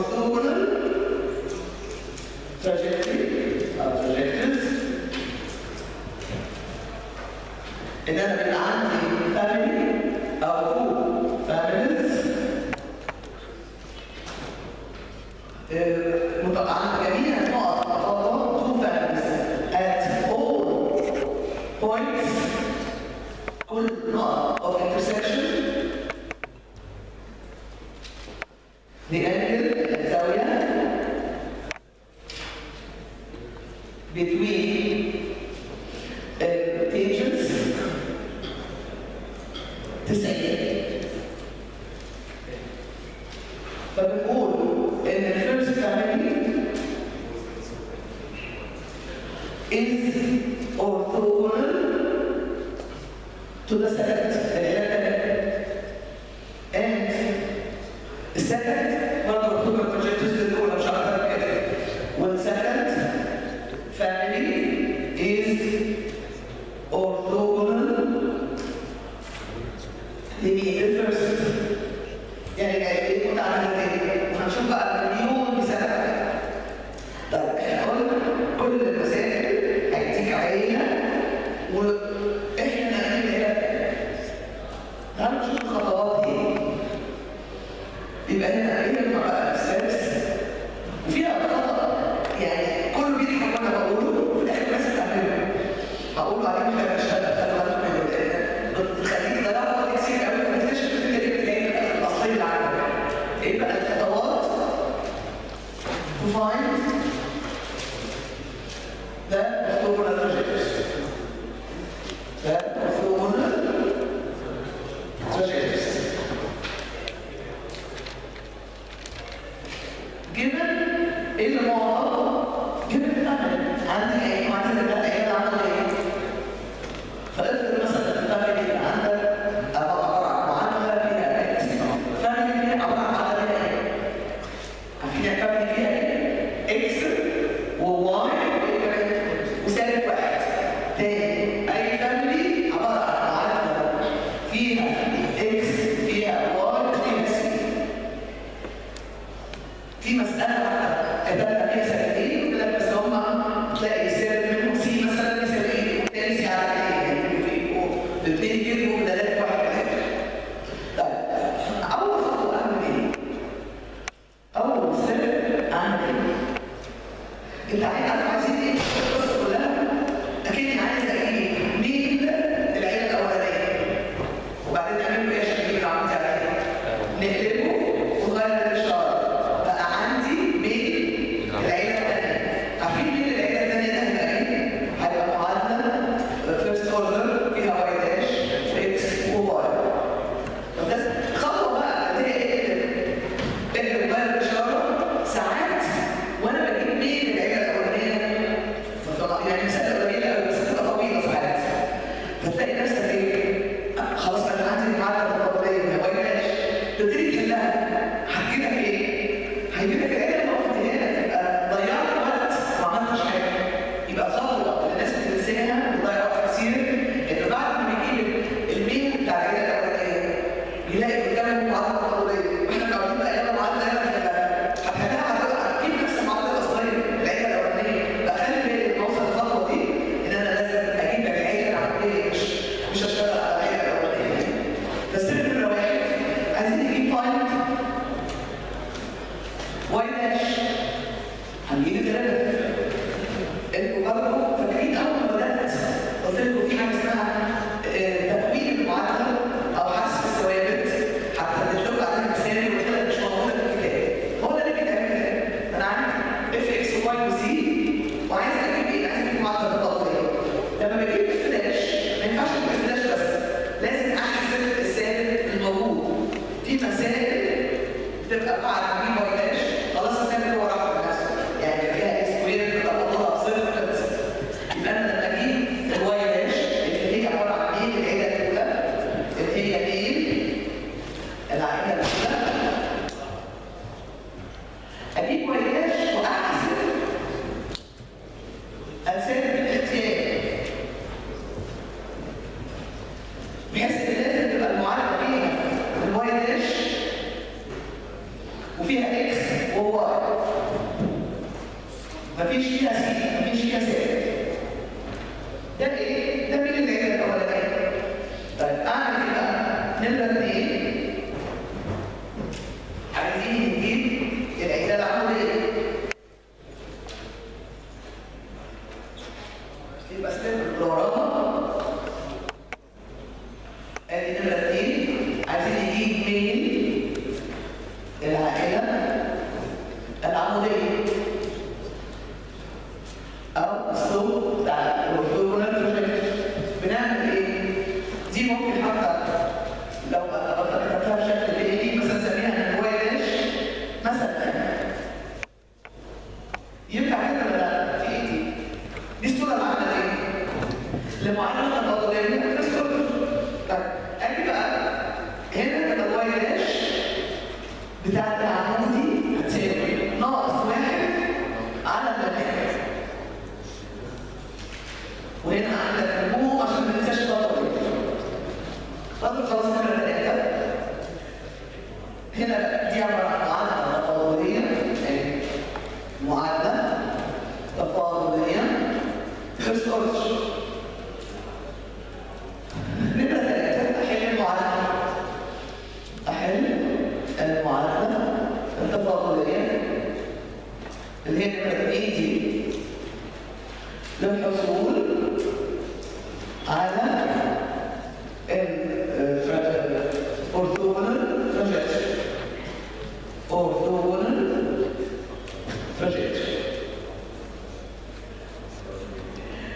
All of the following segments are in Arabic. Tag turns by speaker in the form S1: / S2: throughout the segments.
S1: orthogonal trajectory أو trajectories ان أنا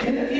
S1: هنا في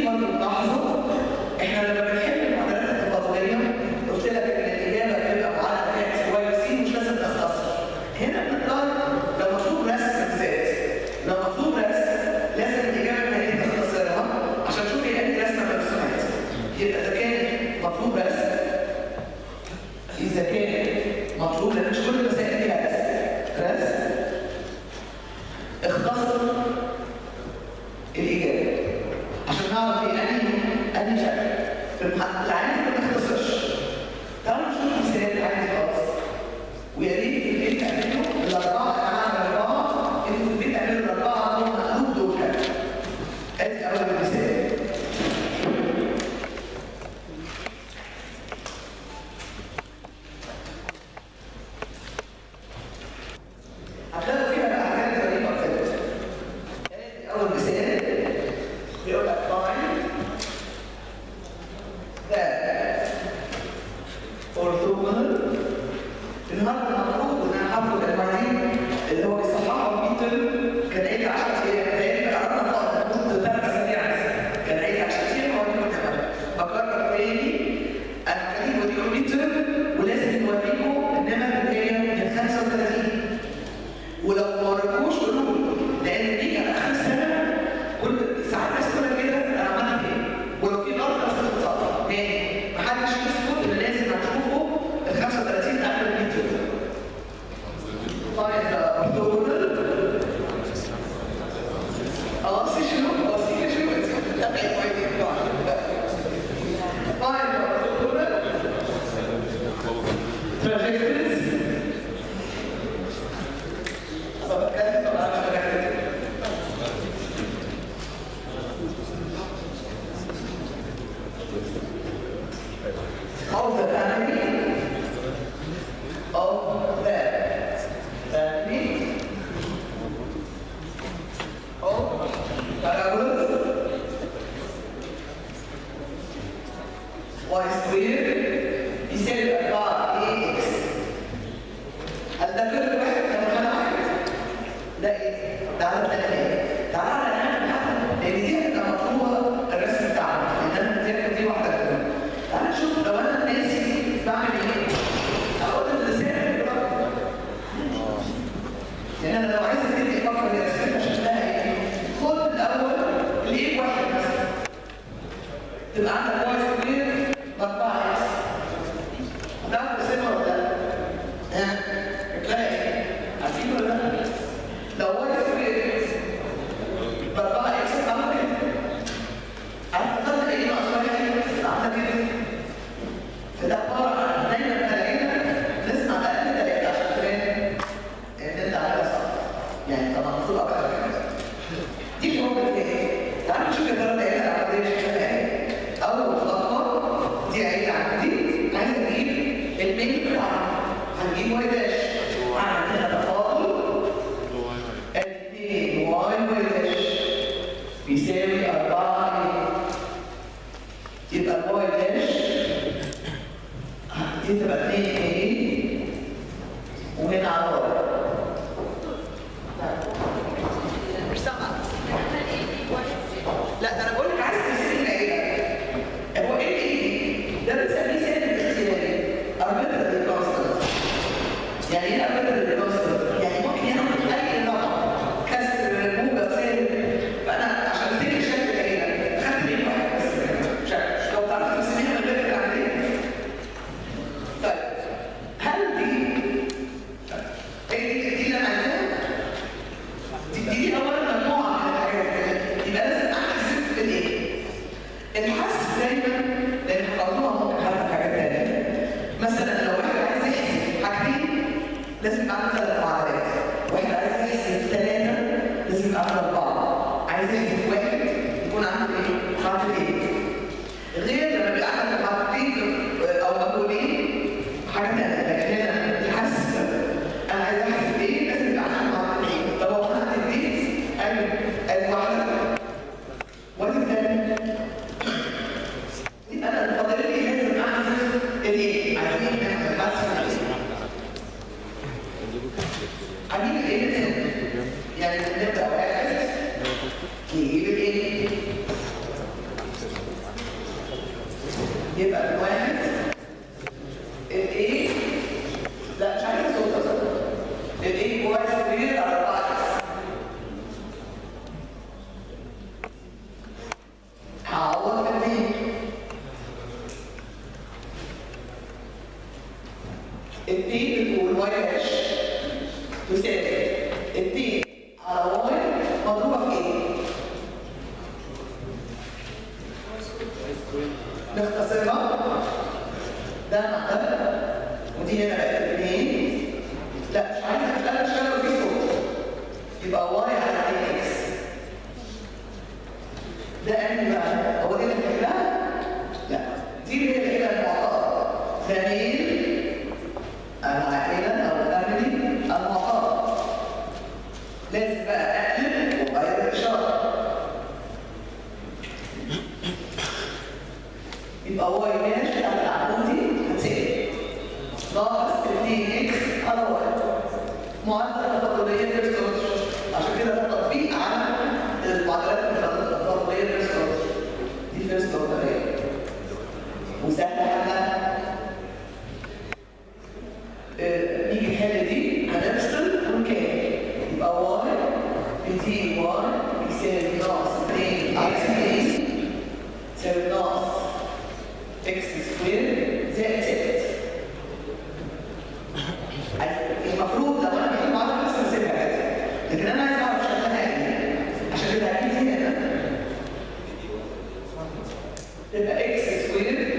S1: and the x is weird.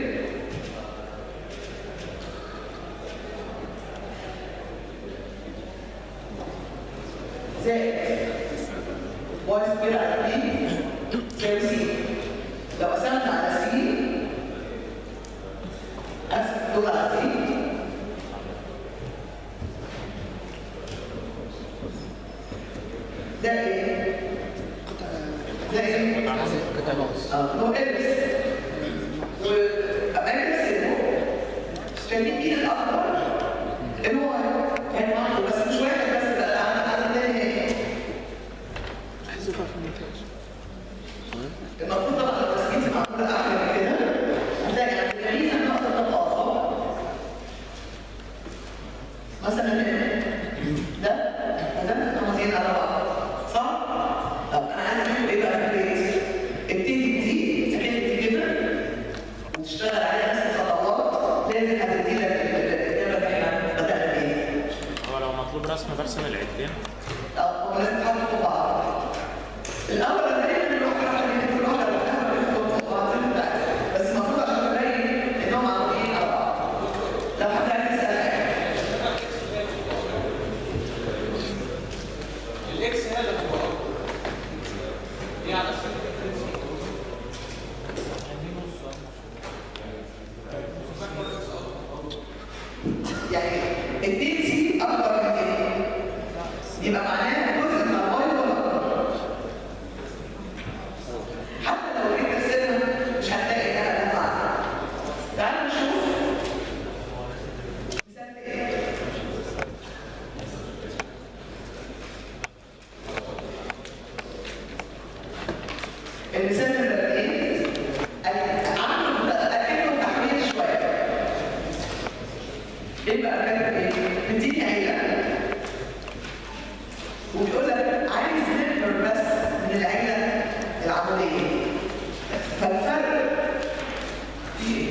S1: Z. squared, I believe. في إيه؟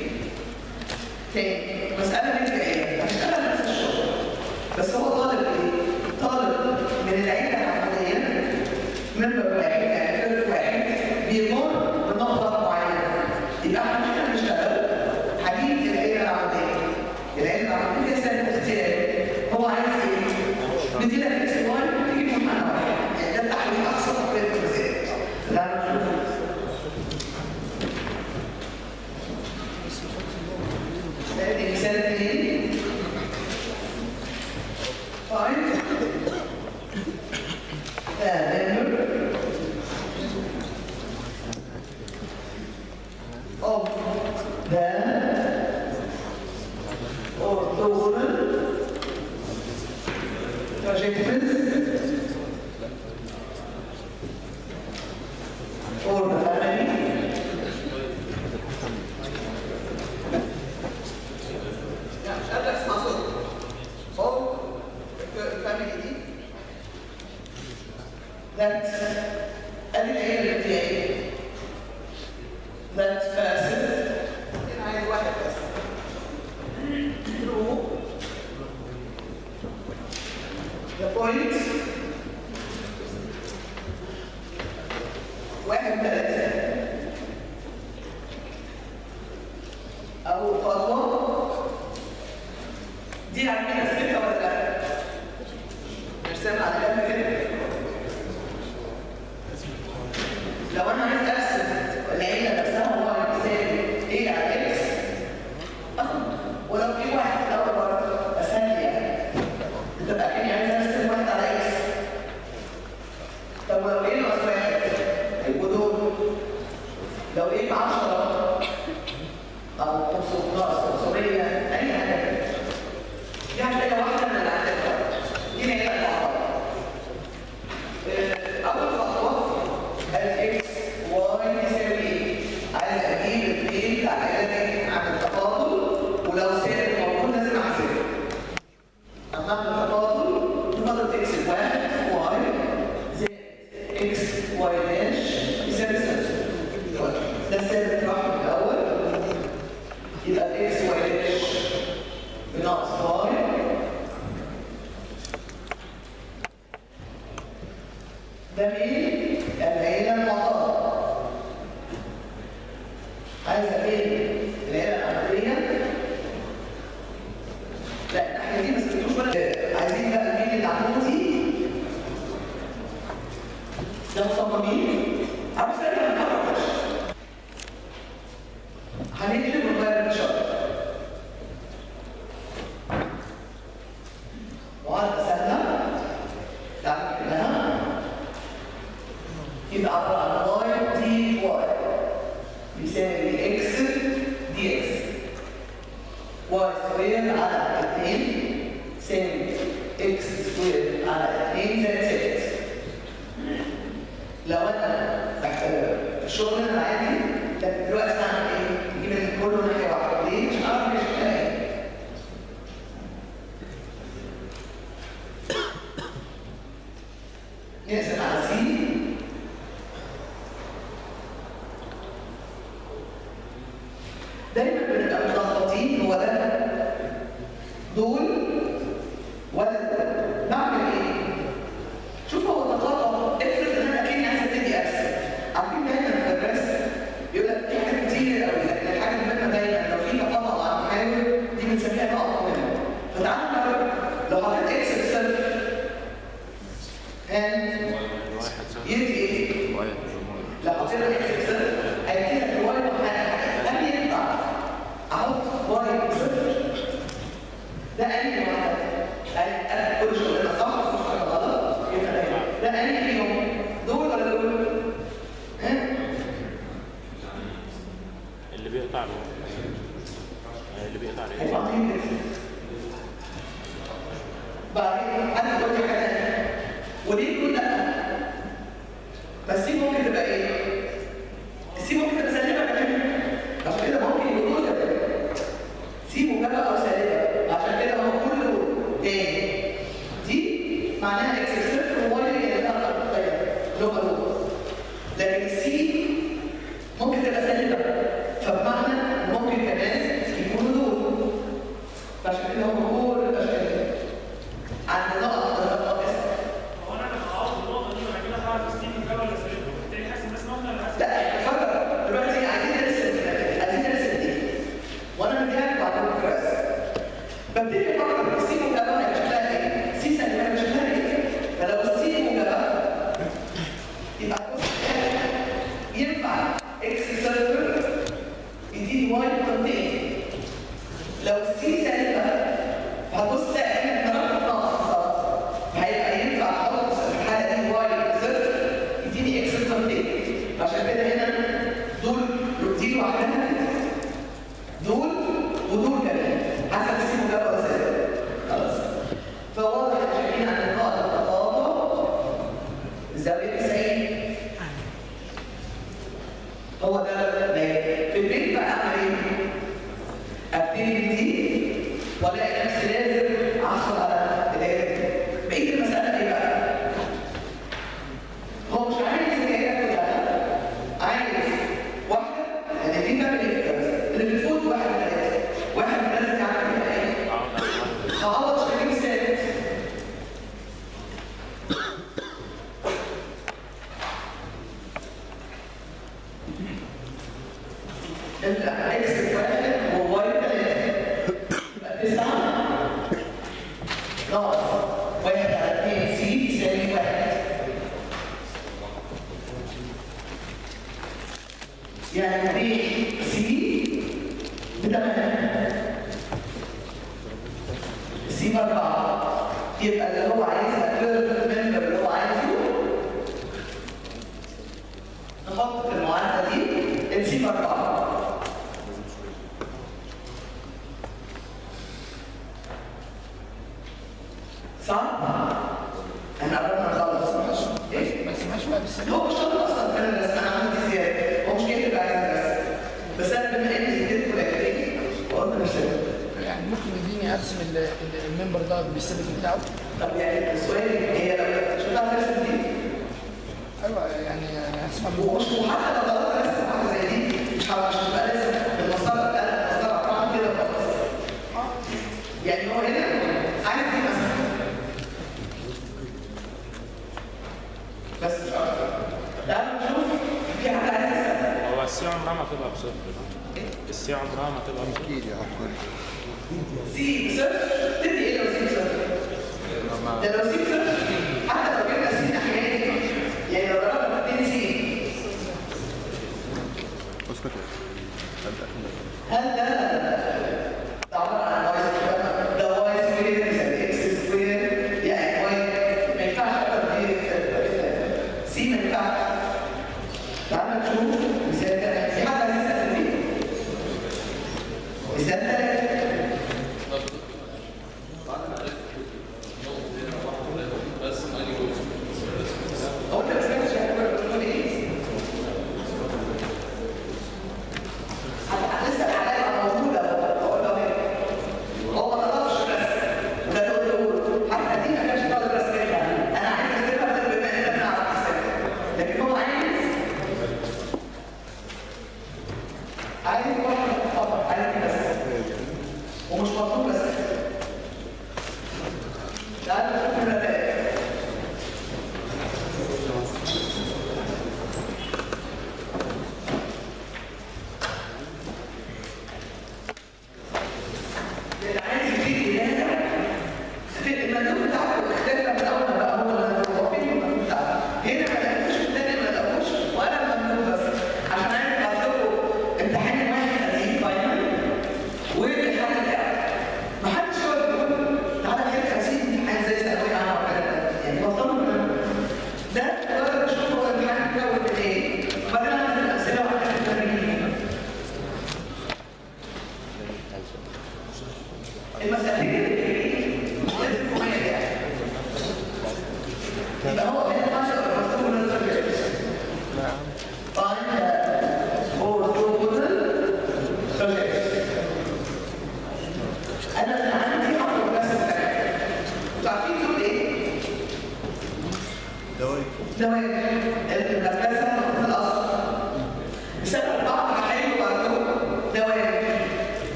S1: تاني bien? مع بعض يبقى اللي هو
S2: عايزها بيرفكت ممبر اللي هو عايزه نحط في المعادله دي
S3: نسيب اربعه اسم الممبر ده بالسلك بتاعه؟
S2: طب يعني السؤال هي لو مش بتعرف ترسم دي؟
S3: أيوه يعني هتسمع
S2: ومش وحتى لو ضربت ارسم حاجة زي دي مش مش هتبقى لازم المسار بتاع المسار بتاعه كده وخلاص. آه. يعني هو هنا عايز إيه مثلا؟ بس مش أكتر. ده أنا بشوف في حد عايز يسال.
S4: هو السي عمرها ما تبقى بصفر. السي عمرها ما تبقى بصفر.
S1: أكيد يا عبد Sí, ¿sabes? ¿Te tiene los Simpsons? ¿De los Simpsons?
S5: Ah, también
S1: así.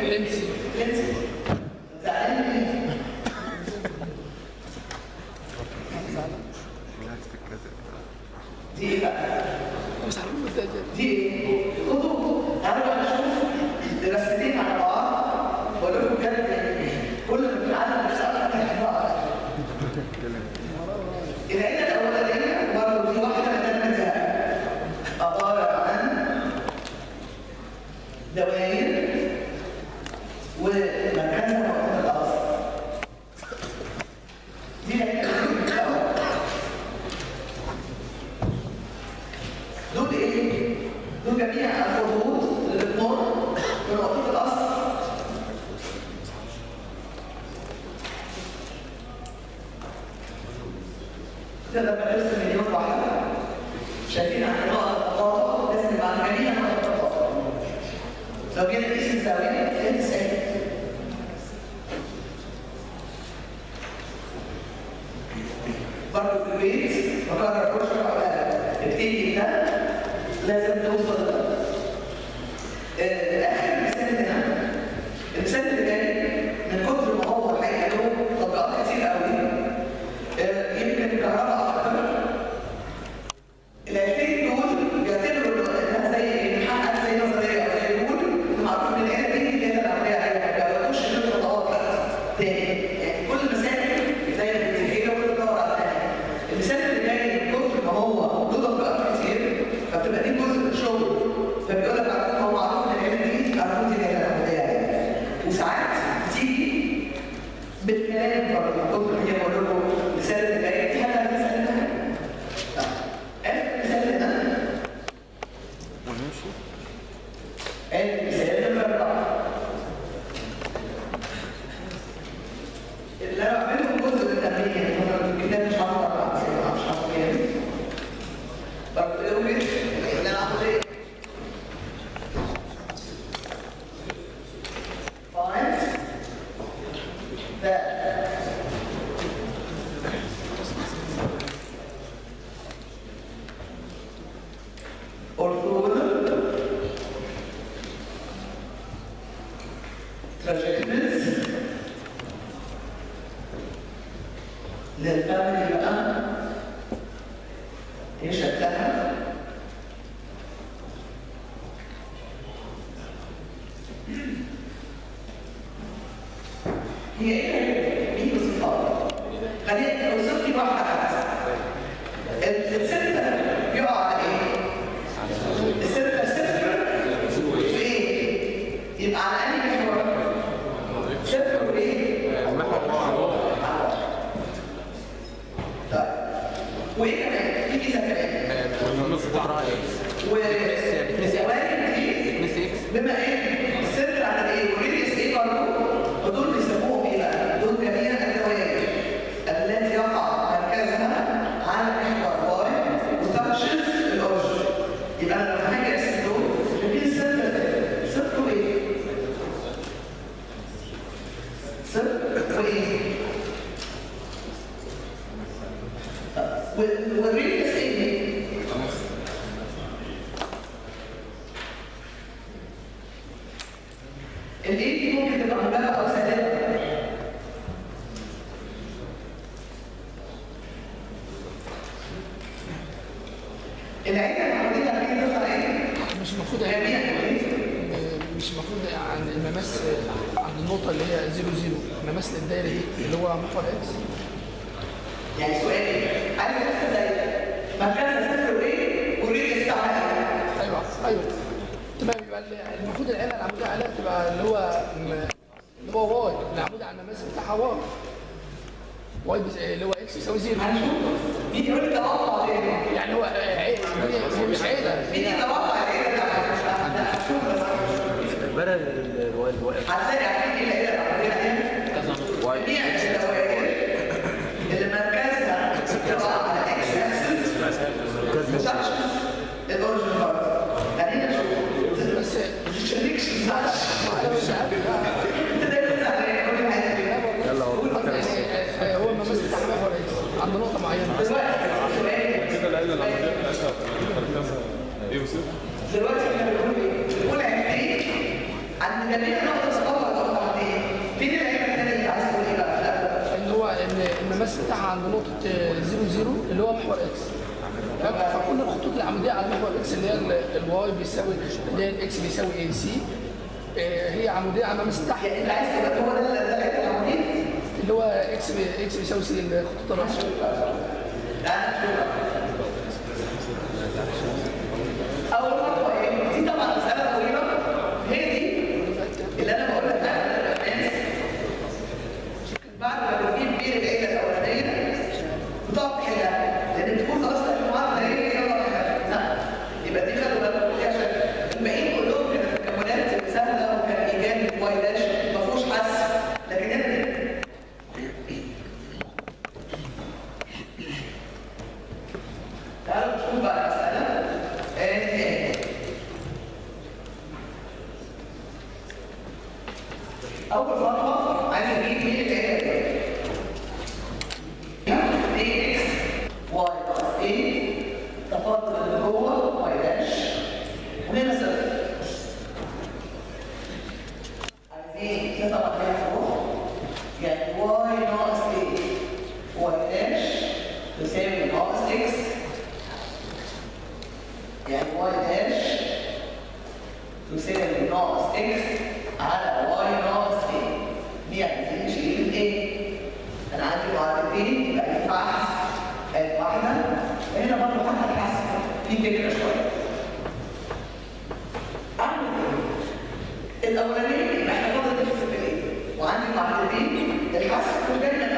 S1: سنة إيه؟ دلوقتي إحنا بنقول إيه؟ بنقول عينين عند جميع نقطة صغيره نقطه عينين فين العينه الثانية اللي عايز تقول إيه بقى؟
S3: اللي هو المماس بتاعها عند نقطة 0 0 اللي هو محور إكس فكل الخطوط العموديه على محور إكس اللي هي الواي بيساوي اللي هي الاكس بيساوي اي آه، سي هي عموديه على المماس بتاعها
S1: يعني عايز تقول هو ده العموديه
S3: اللي هو
S1: إكس إكس بيساوي سي الخطوط الراسيه Okay.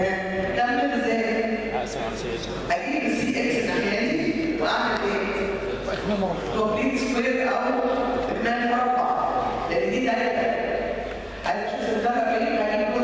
S1: كمل
S4: إزاي؟
S1: أجيب السي إكس الناحيه دي واعمل
S3: إيه؟
S1: كومبليت سكوير أو ابناء المربع لأن دي تلاته هتشوف الدرجه إيه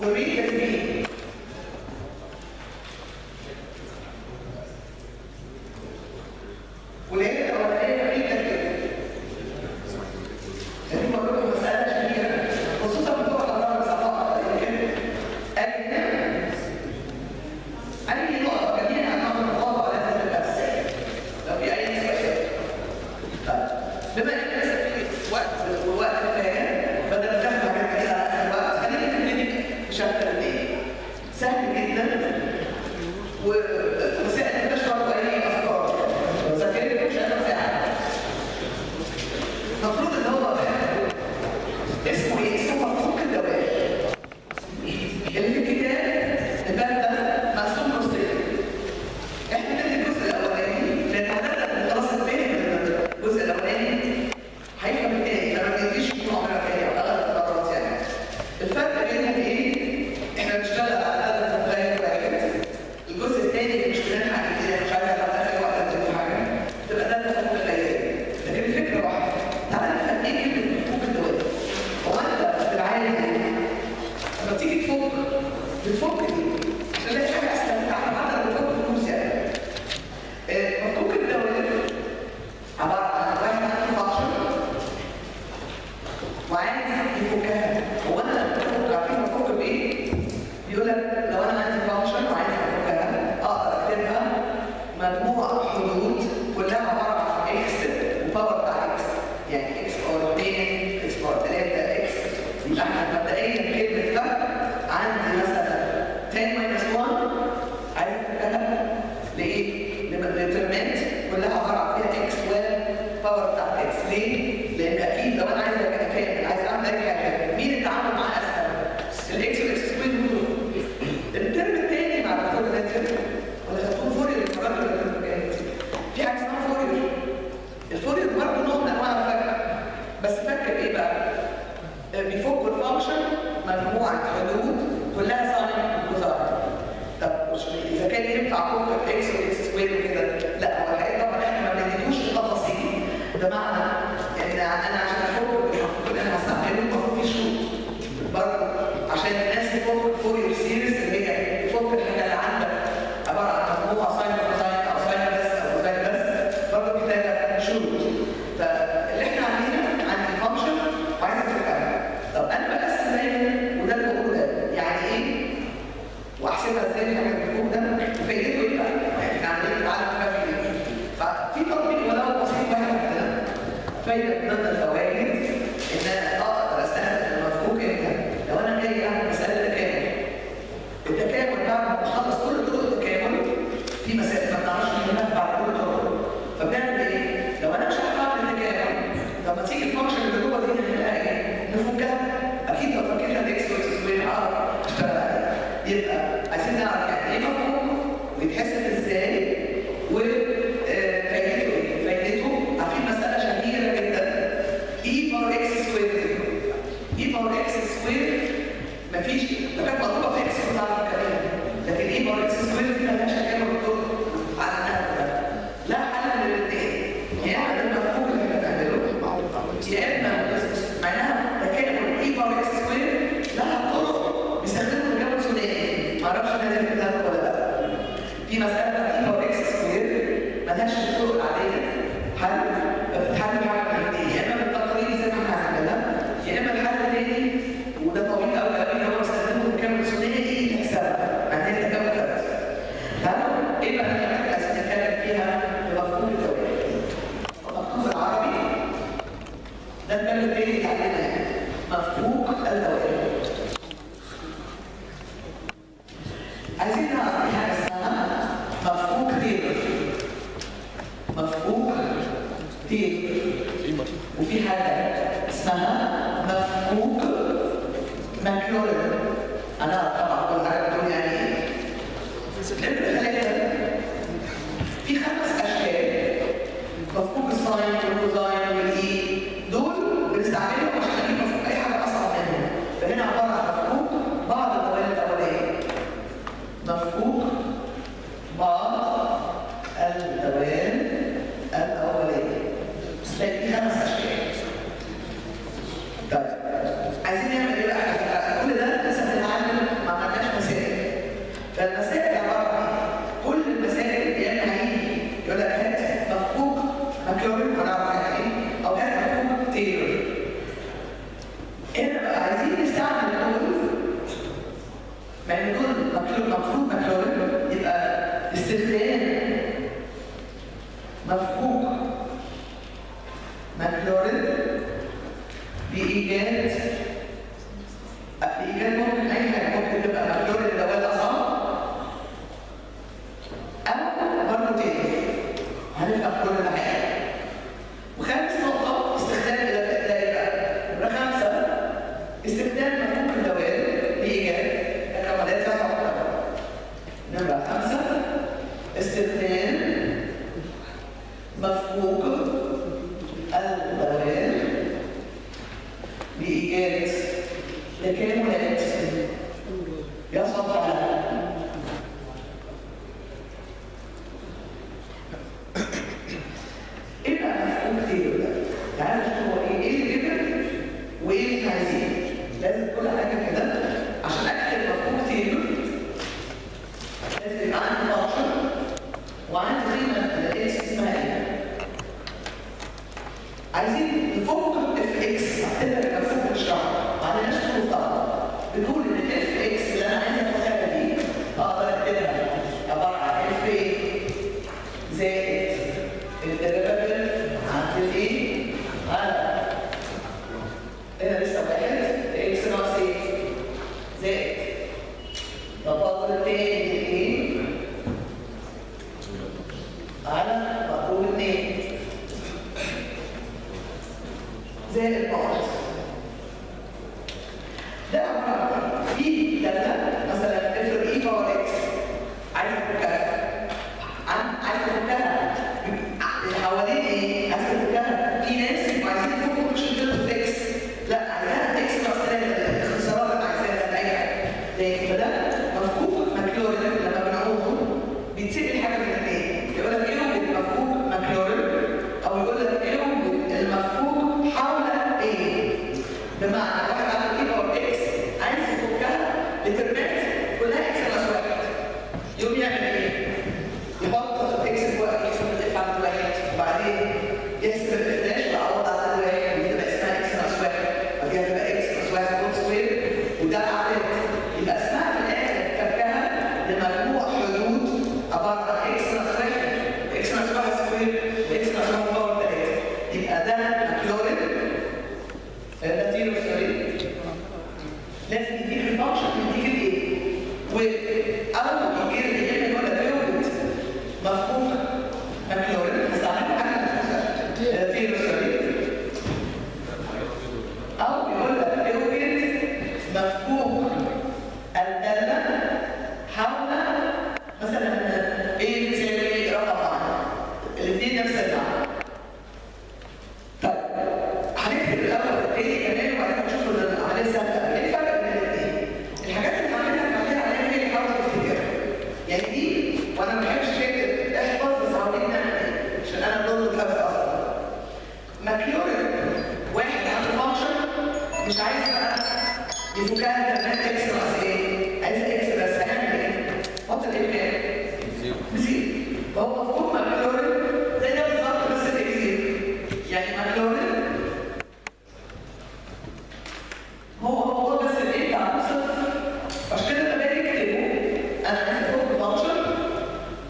S1: Corinne and me Wala diese Blende Wie kann das erstellen? Auf Google Sign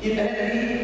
S1: يبقى هذا ايه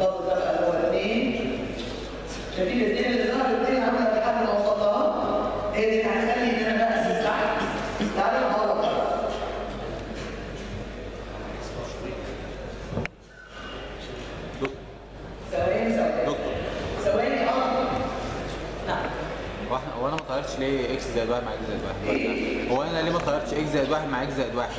S1: تفضل دفع الأول اثنين شايفين الاثنين اللي ظهرت الاثنين عامله لحد ما وصلتها هي دي اللي هتخلي إن أنا بقسم تحت تعالى نغلط ثواني ثواني. ثواني آه. نعم.
S5: هو أنا ما غيرتش ليه إكس زائد واحد مع إكس زائد واحد؟ إيه. هو أنا ليه ما غيرتش إكس زائد واحد مع إكس زائد واحد؟